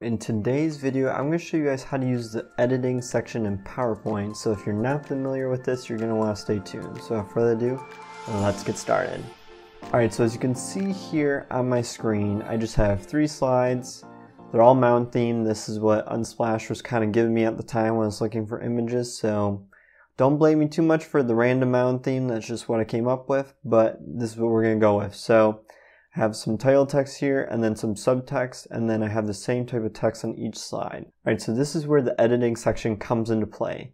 In today's video, I'm going to show you guys how to use the editing section in PowerPoint. So if you're not familiar with this, you're going to want to stay tuned. So without further ado, let's get started. Alright, so as you can see here on my screen, I just have three slides. They're all mountain themed. This is what Unsplash was kind of giving me at the time when I was looking for images. So don't blame me too much for the random mountain theme. That's just what I came up with, but this is what we're going to go with. So have some title text here and then some subtext and then I have the same type of text on each slide. Alright, so this is where the editing section comes into play.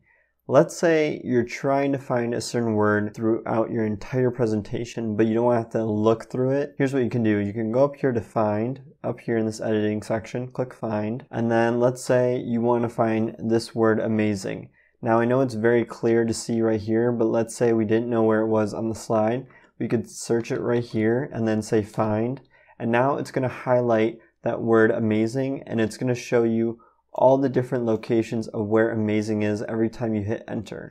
Let's say you're trying to find a certain word throughout your entire presentation, but you don't have to look through it. Here's what you can do. You can go up here to find, up here in this editing section, click find, and then let's say you want to find this word amazing. Now I know it's very clear to see right here, but let's say we didn't know where it was on the slide we could search it right here and then say find. And now it's going to highlight that word amazing and it's going to show you all the different locations of where amazing is every time you hit enter.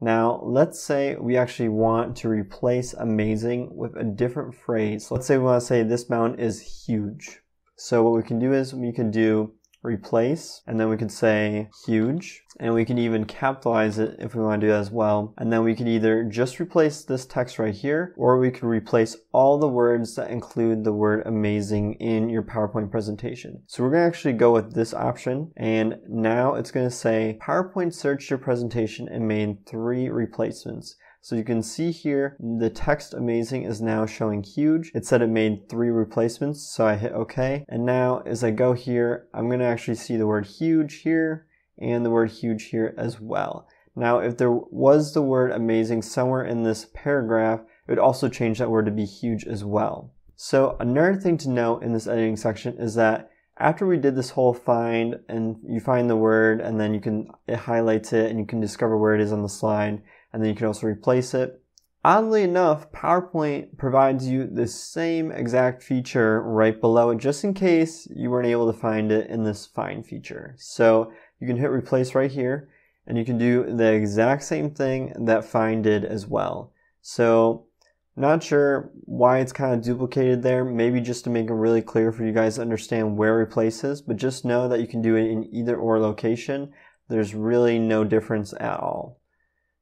Now, let's say we actually want to replace amazing with a different phrase. Let's say we want to say this mountain is huge. So what we can do is we can do replace, and then we could say huge, and we can even capitalize it if we want to do that as well. And then we could either just replace this text right here, or we could replace all the words that include the word amazing in your PowerPoint presentation. So we're going to actually go with this option, and now it's going to say PowerPoint searched your presentation and made three replacements. So you can see here, the text amazing is now showing huge. It said it made three replacements, so I hit OK. And now as I go here, I'm gonna actually see the word huge here and the word huge here as well. Now, if there was the word amazing somewhere in this paragraph, it would also change that word to be huge as well. So another thing to note in this editing section is that after we did this whole find and you find the word and then you can, it highlights it and you can discover where it is on the slide and then you can also replace it. Oddly enough, PowerPoint provides you the same exact feature right below it just in case you weren't able to find it in this find feature. So you can hit replace right here and you can do the exact same thing that find did as well. So not sure why it's kind of duplicated there, maybe just to make it really clear for you guys to understand where replace is, but just know that you can do it in either or location. There's really no difference at all.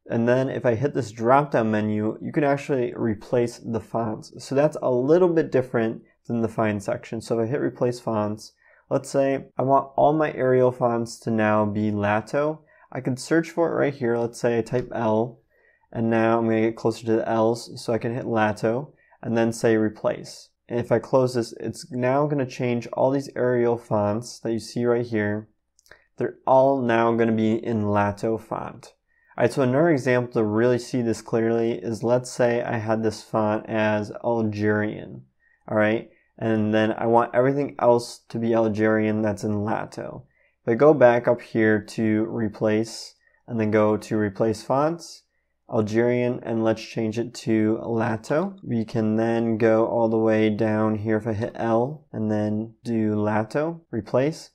And then if I hit this drop down menu, you can actually replace the fonts. So that's a little bit different than the find section. So if I hit replace fonts, let's say I want all my Arial fonts to now be Lato. I can search for it right here. Let's say I type L and now I'm going to get closer to the L's so I can hit Lato and then say replace. And if I close this, it's now going to change all these Arial fonts that you see right here. They're all now going to be in Lato font. Alright, so another example to really see this clearly is let's say I had this font as Algerian, alright, and then I want everything else to be Algerian that's in Lato. If I go back up here to replace, and then go to replace fonts, Algerian, and let's change it to Lato. We can then go all the way down here if I hit L, and then do Lato, replace,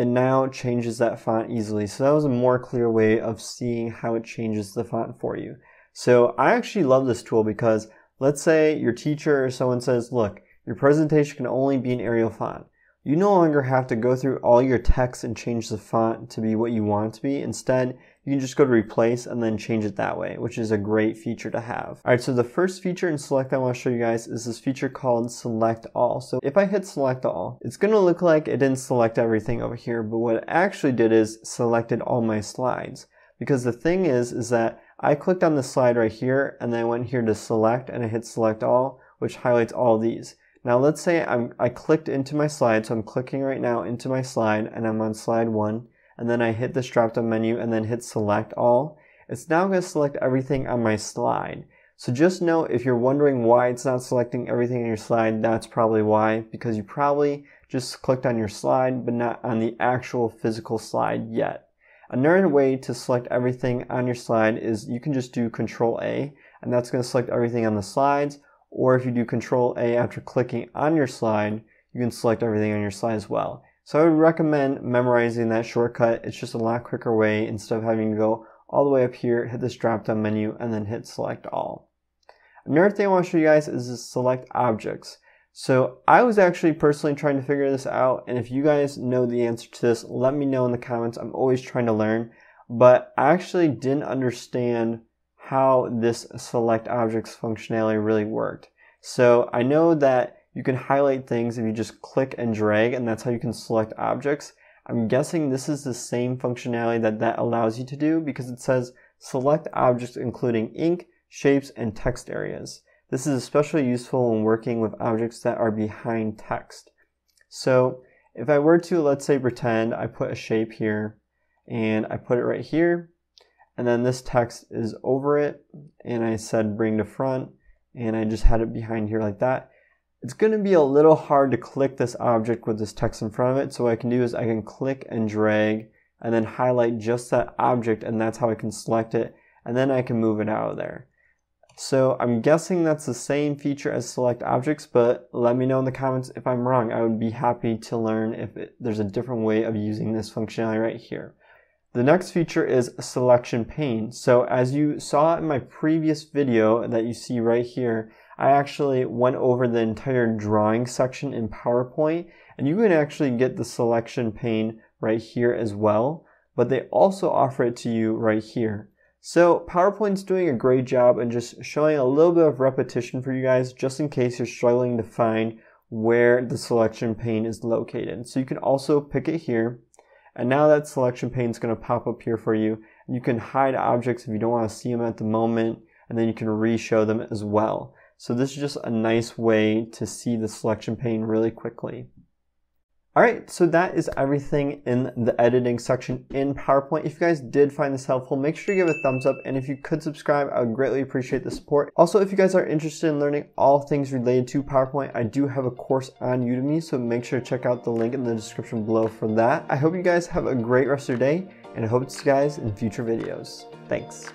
it now changes that font easily. So that was a more clear way of seeing how it changes the font for you. So I actually love this tool because let's say your teacher or someone says, look, your presentation can only be in Arial font. You no longer have to go through all your text and change the font to be what you want it to be. Instead, you can just go to replace and then change it that way, which is a great feature to have. All right, so the first feature in select I want to show you guys is this feature called select all. So if I hit select all, it's going to look like it didn't select everything over here, but what it actually did is selected all my slides. Because the thing is, is that I clicked on the slide right here and then I went here to select and I hit select all, which highlights all these. Now let's say I'm, I clicked into my slide, so I'm clicking right now into my slide and I'm on slide one, and then I hit this drop down menu and then hit select all. It's now going to select everything on my slide. So just know if you're wondering why it's not selecting everything on your slide, that's probably why, because you probably just clicked on your slide, but not on the actual physical slide yet. Another way to select everything on your slide is you can just do Control A, and that's going to select everything on the slides, or if you do Control A after clicking on your slide, you can select everything on your slide as well. So I would recommend memorizing that shortcut. It's just a lot quicker way instead of having to go all the way up here, hit this drop down menu, and then hit select all. Another thing I want to show you guys is select objects. So I was actually personally trying to figure this out. And if you guys know the answer to this, let me know in the comments. I'm always trying to learn, but I actually didn't understand how this select objects functionality really worked. So I know that you can highlight things if you just click and drag and that's how you can select objects. I'm guessing this is the same functionality that that allows you to do because it says select objects including ink, shapes, and text areas. This is especially useful when working with objects that are behind text. So if I were to, let's say, pretend I put a shape here and I put it right here and then this text is over it and I said bring to front and I just had it behind here like that. It's going to be a little hard to click this object with this text in front of it. So what I can do is I can click and drag and then highlight just that object and that's how I can select it and then I can move it out of there. So I'm guessing that's the same feature as select objects, but let me know in the comments if I'm wrong. I would be happy to learn if it, there's a different way of using this functionality right here. The next feature is selection pane. So as you saw in my previous video that you see right here, I actually went over the entire drawing section in PowerPoint and you can actually get the selection pane right here as well, but they also offer it to you right here. So PowerPoint's doing a great job and just showing a little bit of repetition for you guys just in case you're struggling to find where the selection pane is located. So you can also pick it here and now that selection pane is going to pop up here for you. You can hide objects if you don't want to see them at the moment, and then you can re-show them as well. So this is just a nice way to see the selection pane really quickly. Alright, so that is everything in the editing section in PowerPoint. If you guys did find this helpful, make sure you give a thumbs up, and if you could subscribe, I would greatly appreciate the support. Also, if you guys are interested in learning all things related to PowerPoint, I do have a course on Udemy, so make sure to check out the link in the description below for that. I hope you guys have a great rest of your day, and I hope to see you guys in future videos. Thanks.